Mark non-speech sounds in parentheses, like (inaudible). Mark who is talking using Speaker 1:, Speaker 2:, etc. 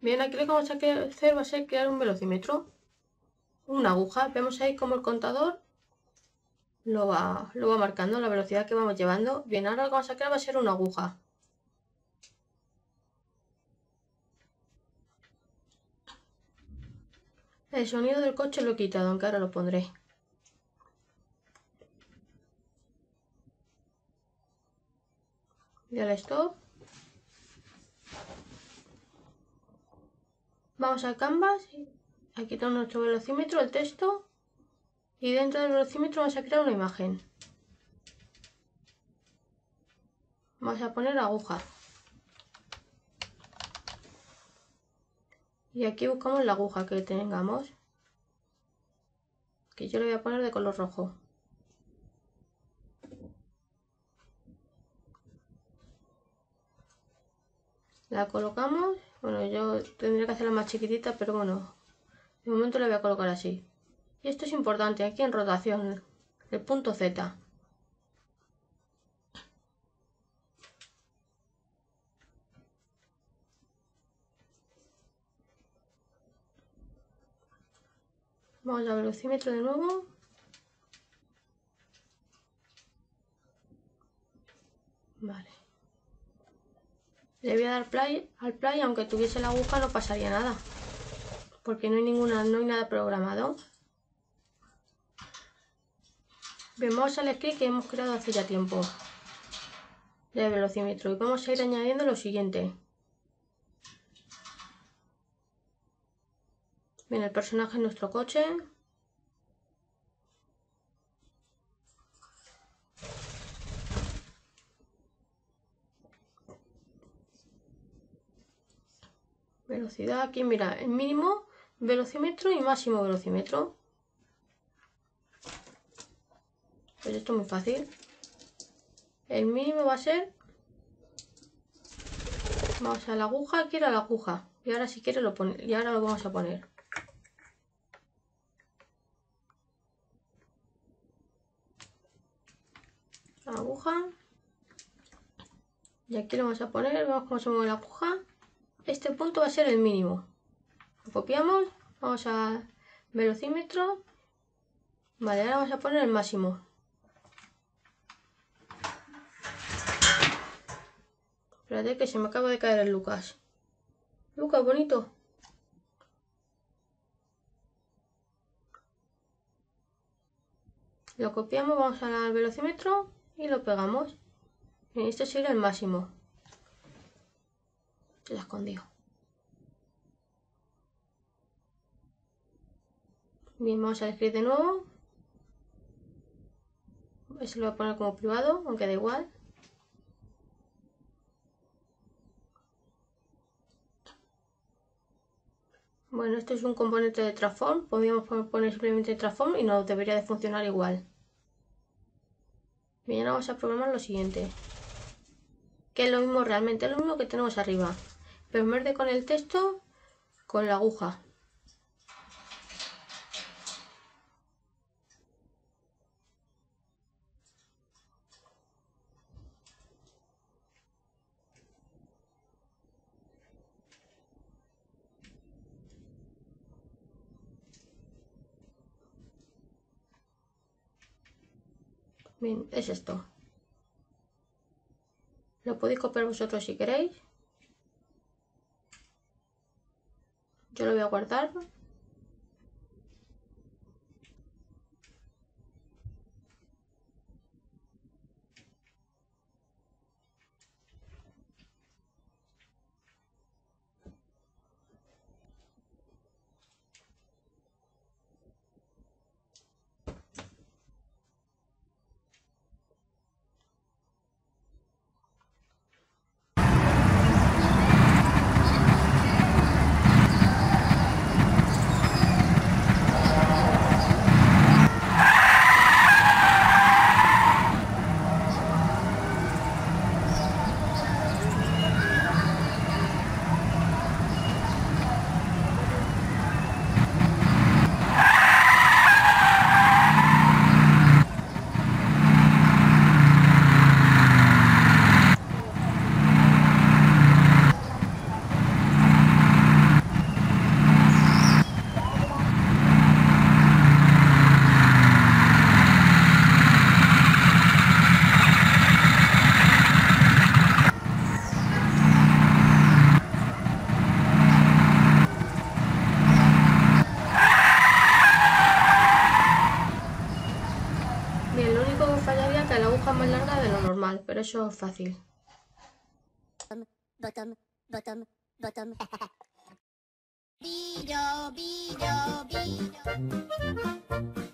Speaker 1: Bien, aquí lo que vamos a hacer va a ser crear un velocímetro. Una aguja. Vemos ahí como el contador lo va, lo va marcando, la velocidad que vamos llevando. Bien, ahora lo que vamos a crear va a ser una aguja. El sonido del coche lo he quitado, aunque ahora lo pondré. Y al stop. Vamos a Canvas. Aquí tenemos nuestro velocímetro, el texto. Y dentro del velocímetro vamos a crear una imagen. Vamos a poner aguja. Y aquí buscamos la aguja que tengamos. Que yo le voy a poner de color rojo. La colocamos. Bueno, yo tendría que hacerla más chiquitita, pero bueno. De momento la voy a colocar así. Y esto es importante, aquí en rotación, el punto Z. Vamos al velocímetro de nuevo. Vale. Le voy a dar play al play, aunque tuviese la aguja no pasaría nada. Porque no hay ninguna, no hay nada programado. Vemos al script que hemos creado hace ya tiempo de velocímetro y vamos a ir añadiendo lo siguiente. Bien, el personaje en nuestro coche. Velocidad, aquí mira, el mínimo velocímetro y máximo velocímetro. Pues esto es muy fácil. El mínimo va a ser... Vamos a la aguja, quiero la aguja. Y ahora si quiere lo pone, y ahora lo vamos a poner. aguja y aquí lo vamos a poner, vemos cómo se mueve la aguja este punto va a ser el mínimo. Lo copiamos, vamos a velocímetro. Vale, ahora vamos a poner el máximo. Espérate que se me acaba de caer el Lucas. Lucas, bonito. Lo copiamos, vamos al velocímetro y lo pegamos. Bien, este sería el máximo. La escondió. Bien, vamos a escribir de nuevo. Eso lo voy a poner como privado, aunque da igual. Bueno, esto es un componente de transform. Podríamos poner simplemente transform y no debería de funcionar igual. Bien, ahora vamos a programar lo siguiente. Que es lo mismo realmente, es lo mismo que tenemos arriba. Pero en vez de con el texto, con la aguja. Bien, es esto. Lo podéis copiar vosotros si queréis. Yo lo voy a guardar. Pero eso es fácil.
Speaker 2: bottom, bottom, bottom. (laughs)